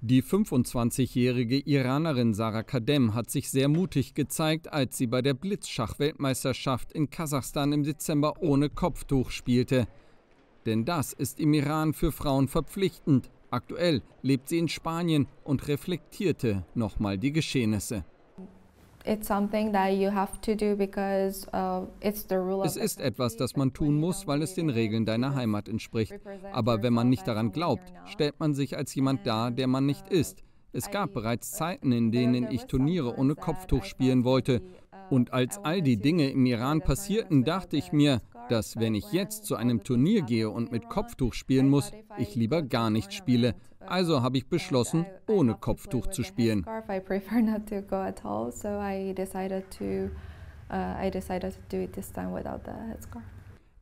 Die 25-jährige Iranerin Sarah Kadem hat sich sehr mutig gezeigt, als sie bei der Blitzschach-Weltmeisterschaft in Kasachstan im Dezember ohne Kopftuch spielte. Denn das ist im Iran für Frauen verpflichtend. Aktuell lebt sie in Spanien und reflektierte nochmal die Geschehnisse. Uh, es ist etwas, das man tun muss, weil es den Regeln deiner Heimat entspricht. Aber wenn man nicht daran glaubt, stellt man sich als jemand dar, der man nicht ist. Es gab bereits Zeiten, in denen ich Turniere ohne Kopftuch spielen wollte. Und als all die Dinge im Iran passierten, dachte ich mir, dass wenn ich jetzt zu einem Turnier gehe und mit Kopftuch spielen muss, ich lieber gar nicht spiele. Also habe ich beschlossen, ohne Kopftuch zu spielen.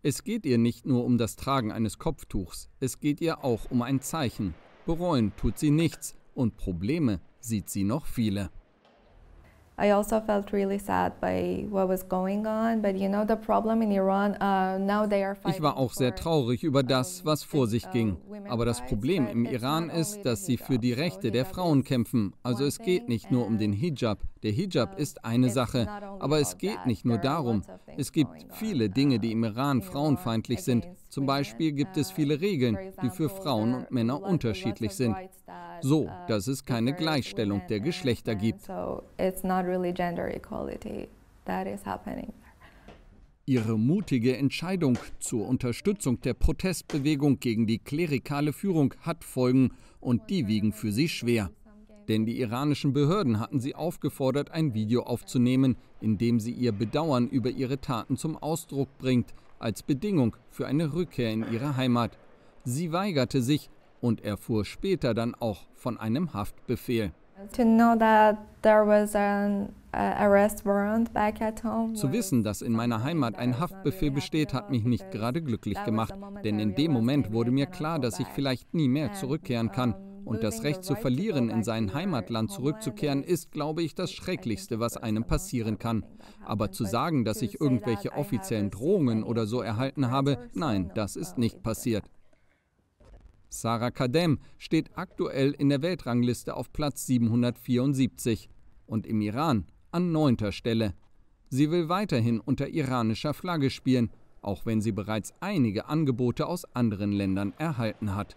Es geht ihr nicht nur um das Tragen eines Kopftuchs, es geht ihr auch um ein Zeichen. Bereuen tut sie nichts und Probleme sieht sie noch viele. I also felt really sad by what was going on, but you know the problem in Iran uh, now they are Ich war auch sehr traurig über das, was vor sich ging. Aber das Problem im Iran ist, dass sie für die Rechte der Frauen kämpfen. Also es geht nicht nur um den Hijab. Der Hijab ist eine Sache, aber es geht nicht nur darum. Es gibt viele Dinge, die im Iran frauenfeindlich sind. Zum Beispiel gibt es viele Regeln, die für Frauen und Männer unterschiedlich sind so dass es keine Gleichstellung der Geschlechter gibt. Ihre mutige Entscheidung zur Unterstützung der Protestbewegung gegen die klerikale Führung hat Folgen und die wiegen für sie schwer. Denn die iranischen Behörden hatten sie aufgefordert, ein Video aufzunehmen, in dem sie ihr Bedauern über ihre Taten zum Ausdruck bringt, als Bedingung für eine Rückkehr in ihre Heimat. Sie weigerte sich und erfuhr später dann auch von einem Haftbefehl. Zu wissen, dass in meiner Heimat ein Haftbefehl besteht, hat mich nicht gerade glücklich gemacht, denn in dem Moment wurde mir klar, dass ich vielleicht nie mehr zurückkehren kann. Und das Recht zu verlieren, in sein Heimatland zurückzukehren, ist, glaube ich, das Schrecklichste, was einem passieren kann. Aber zu sagen, dass ich irgendwelche offiziellen Drohungen oder so erhalten habe, nein, das ist nicht passiert. Sarah Kadem steht aktuell in der Weltrangliste auf Platz 774 und im Iran an neunter Stelle. Sie will weiterhin unter iranischer Flagge spielen, auch wenn sie bereits einige Angebote aus anderen Ländern erhalten hat.